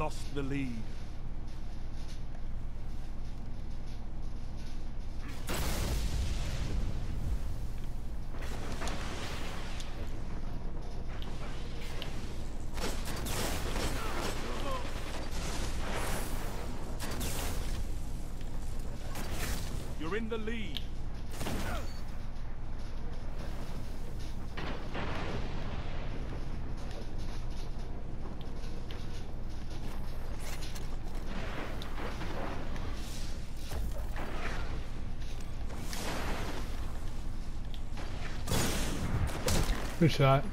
lost the lead. You're in the lead. Good shot.